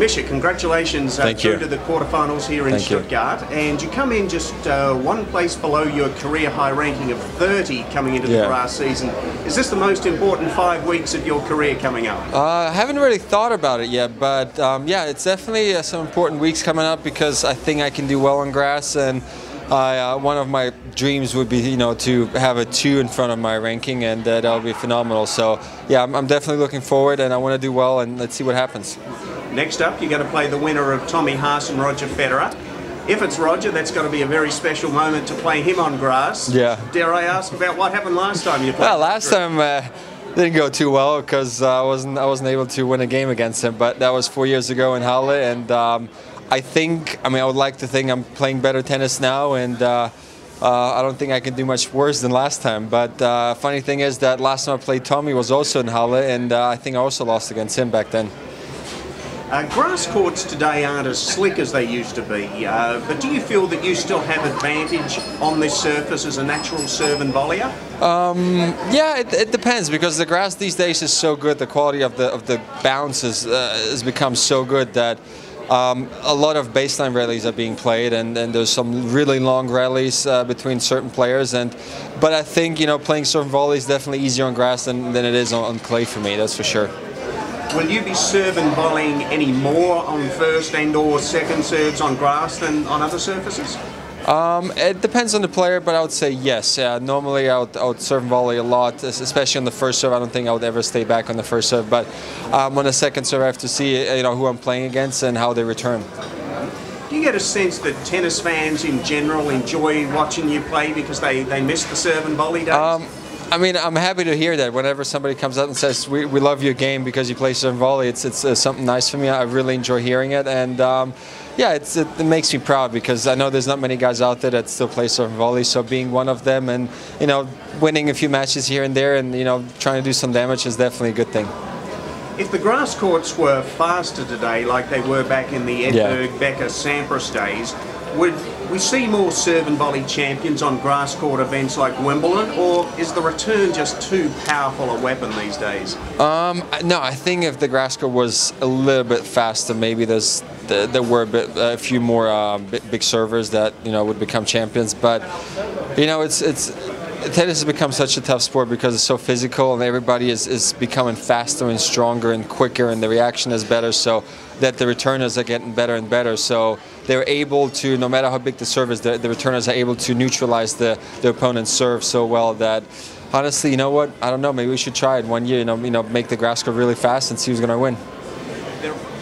Mischa, congratulations uh, Thank through you. to the quarterfinals here in Thank you. Stuttgart, and you come in just uh, one place below your career high ranking of 30 coming into the Yeah. grass season. Is this the most important five weeks of your career coming up? Uh, I haven't really thought about it yet, but um, yeah, it's definitely uh, some important weeks coming up because I think I can do well on grass, and I, uh, one of my dreams would be, you know, to have a two in front of my ranking, and uh, that would be phenomenal. So yeah, I'm, I'm definitely looking forward, and I want to do well, and let's see what happens. Next up, you're going to play the winner of Tommy Haas and Roger Federer. If it's Roger, that's got to be a very special moment to play him on grass. Yeah. Dare I ask about what happened last time you played? Well, last time uh, didn't go too well because uh, I wasn't I wasn't able to win a game against him. But that was four years ago in Halle, and um, I think I mean I would like to think I'm playing better tennis now, and uh, uh, I don't think I can do much worse than last time. But uh, funny thing is that last time I played Tommy was also in Halle, and uh, I think I also lost against him back then. Uh, grass courts today aren't as slick as they used to be, uh, but do you feel that you still have advantage on this surface as a natural serve and volleyer? Yeah, it, it depends because the grass these days is so good. The quality of the of the bounce uh, has become so good that um, a lot of baseline rallies are being played, and, and there's some really long rallies uh, between certain players. And but I think you know playing certain volley is definitely easier on grass than, than it is on, on clay for me. That's for sure. Will you be serving volleying any more on first and or second serves on grass than on other surfaces? Um, it depends on the player, but I would say yes. Yeah, normally I would, I would serve and volley a lot, especially on the first serve. I don't think I would ever stay back on the first serve, but um, on the second serve, I have to see you know who I'm playing against and how they return. Do you get a sense that tennis fans in general enjoy watching you play because they, they miss the serve and volley days? Um, I mean, I'm happy to hear that. Whenever somebody comes up and says, "We, we love your game because you play serve volley," it's it's uh, something nice for me. I really enjoy hearing it, and um, yeah, it's, it, it makes me proud because I know there's not many guys out there that still play serve volley. So being one of them, and you know, winning a few matches here and there, and you know, trying to do some damage is definitely a good thing. If the grass courts were faster today, like they were back in the Yeah. Edberg, Becker, Sampras days, would we see more serve and volley champions on grass court events like Wimbledon, or is the return just too powerful a weapon these days? Um, no, I think if the grass court was a little bit faster, maybe there's there were a, bit, a few more uh, big, big servers that you know would become champions. But you know, it's it's tennis has become such a tough sport because it's so physical and everybody is, is becoming faster and stronger and quicker and the reaction is better. So that the returners are getting better and better. So they're able to, no matter how big the serve is, the, the returners are able to neutralize the, the opponent's serve so well that. Honestly, you know what? I don't know. Maybe we should try it one year. You know, you know, make the grass go really fast and see who's going to win.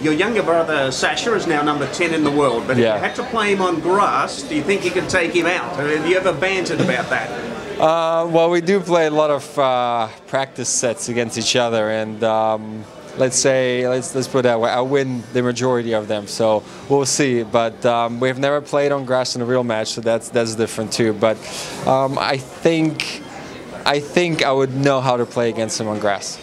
Your younger brother Sasha is now number 10 in the world, but Yeah. if you had to play him on grass, do you think you could take him out? Have you ever bantered about that? Uh, well, we do play a lot of uh, practice sets against each other, and um, let's say let's let's put it that way. I win the majority of them, so we'll see. But um, we've never played on grass in a real match, so that's that's different too. But um, I think I think I would know how to play against him on grass.